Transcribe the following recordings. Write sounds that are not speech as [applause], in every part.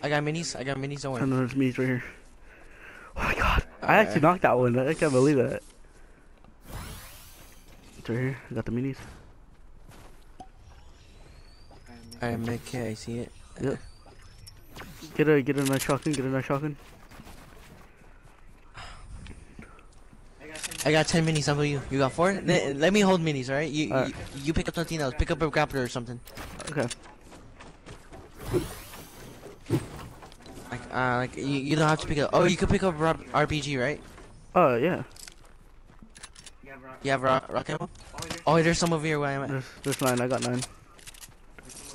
I got minis. I got minis. Don't I worry. know there's meat right here. Oh my god. I actually Alright. knocked that one. I can't believe that. It's right here. I got the minis. Alright, kit. I see it. Yep. Get a get a nice shotgun. Get a nice shotgun. I got ten minis. How about you? You got four? Let, let me hold minis. All right. You, Alright. you you pick up something else. Pick up a grappler or something. Okay. Uh like you, you don't have to pick up. Oh, you could pick up RPG, right? Oh yeah. You have ro- rocket ammo. Oh, there's some over here where I'm at. There's there's nine. I got nine.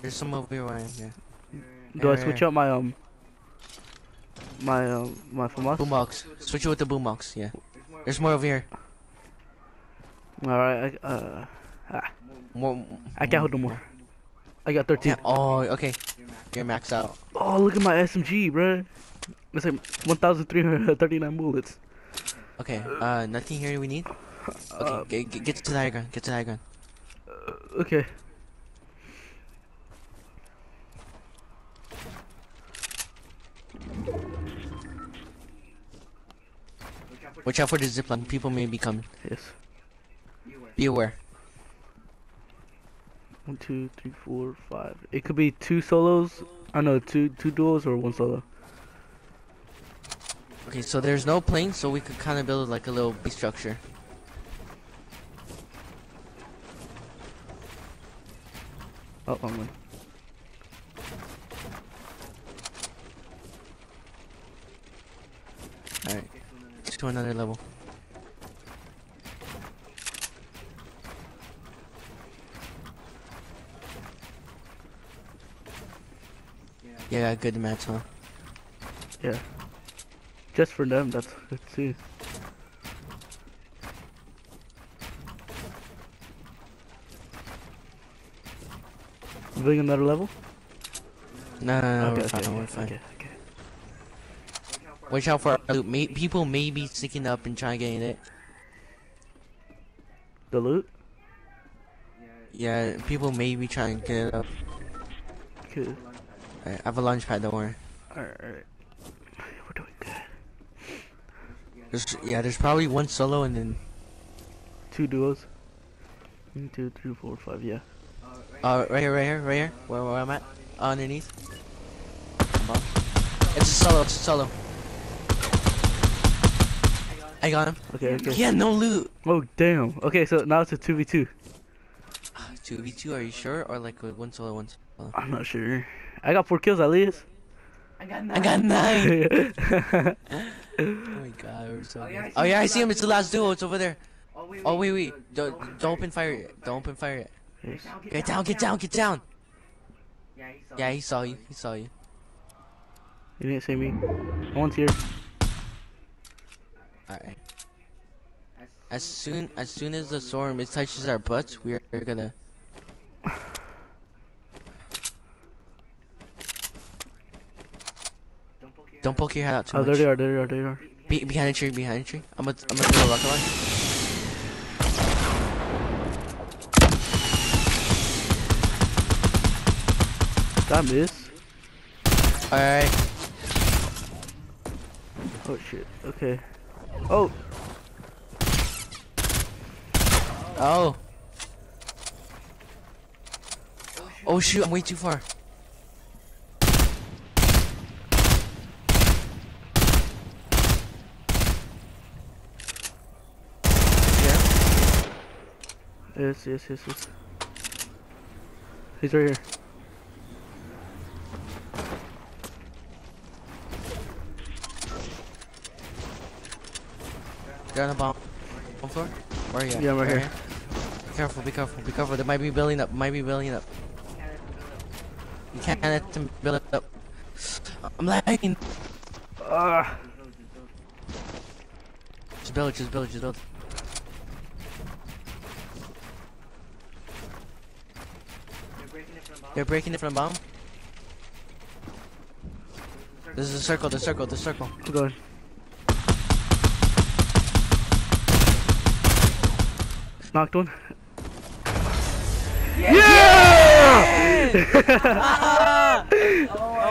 There's some over here where I am. Yeah. Do I switch yeah. up my um my um my FAMAS? Boombox. Switch it with the boombox. Yeah. There's more over here. All right. I, uh, More. I can't hold no more. I got 13. Yeah. Oh, okay. You're maxed out. Oh, look at my SMG, bro. It's like 1,339 bullets. Okay. Uh, nothing here we need. Uh, Okay. Get, get, to the high ground. Get to the high ground. Okay. Watch out for the zipline. People may be coming. Yes. Be aware. One, two, three, four, five. It could be two solos. I know two two duos or one solo. Okay, so there's no plane, so we could kind of build like a little base structure. Oh, oh wrong one. Alright. Let's to another level. Yeah, got good match, huh? Yeah. Just for them, that's good too. Building another level? No, no, no, okay, we're okay, fine, we're okay, fine. okay, okay. Watch out for our loot. May people may be sneaking up and trying to get it. The loot? Yeah, people may be trying to get it up. Okay. Alright, I have a launch pad, don't worry. Alright, alright. We're doing good. There's, yeah, there's probably one solo and then Two duos. One, two, three, four, five, yeah. Uh, right here, right here, right here, where, where I'm at, underneath. It's a solo, it's a solo. I got him. Okay, okay. Yeah, no loot. Oh, damn. Okay, so now it's a 2v2. Two v two, are you sure? Or like one solo, one solo? I'm not sure. I got four kills at least. I got nine. [laughs] oh my god, we're so good. Oh yeah, I see him. It's the last duo. It's over there. Oh, oh wait, wait. Don't, don't open fire yet. Don't open fire yet. Yes. Get down, get down, get down. Yeah, he saw you. He saw you. You didn't see me. No one's here. Alright. As soon as soon as the storm it touches our butts, we are gonna. Don't poke your head out too Oh, much. there they are, there they are, there they are. Be behind a tree, behind a tree. I'm gonna, I'm gonna throw a rocket launch. That miss. Alright. Oh shit. Okay. Oh, Oh. Oh shoot, I'm way too far. Yeah. Yes, yes, yes, yes. He's right here. You're on the bomb, bomb floor? Where are you? at? Yeah, I'm right Where here. Be careful, be careful, be careful. They might be building up, might be building up. You can't let them build up. I'm lagging. Ah. Just build, just build, just build. They're breaking it from bomb. This is a circle, the circle, the circle. I'm going. Knocked one. Yeah! [laughs] Ah! [laughs] Oh,